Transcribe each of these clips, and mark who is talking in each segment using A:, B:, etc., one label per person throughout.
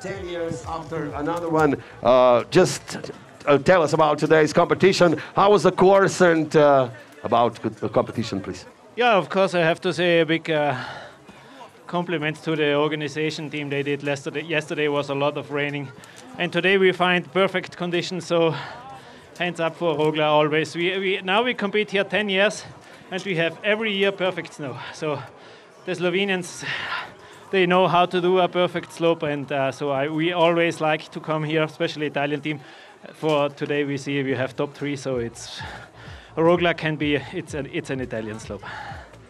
A: 10 years after another one. Uh, just uh, tell us about today's competition. How was the course and uh, about the competition, please?
B: Yeah, of course, I have to say a big uh, compliment to the organization team. They did yesterday. Yesterday was a lot of raining, and today we find perfect conditions. So, hands up for Rogla always. We, we now we compete here 10 years, and we have every year perfect snow. So, the Slovenians they know how to do a perfect slope, and uh, so I, we always like to come here, especially Italian team. For today, we see we have top three, so it's Rogla can be it's an it's an Italian slope.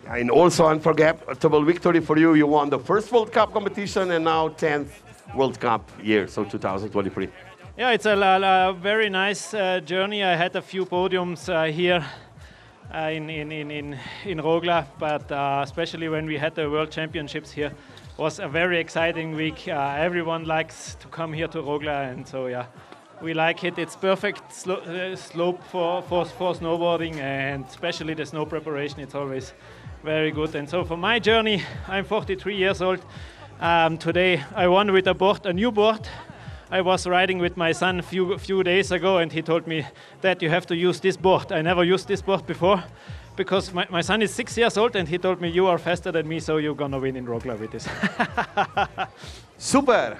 A: And also unforgettable victory for you. You won the first World Cup competition and now 10th World Cup year, so 2023.
B: Yeah, it's a, a very nice uh, journey. I had a few podiums uh, here uh, in, in, in, in, Rogla, but uh, especially when we had the World Championships here, was a very exciting week. Uh, everyone likes to come here to Rogla, and so yeah, we like it. It's perfect uh, slope for, for, for snowboarding, and especially the snow preparation. It's always very good. And so for my journey, I'm 43 years old. Um, today I won with a board, a new board. I was riding with my son a few, few days ago, and he told me that you have to use this board. I never used this board before because my, my son is six years old, and he told me, You are faster than me, so you're gonna win in Rogla with this.
A: Super!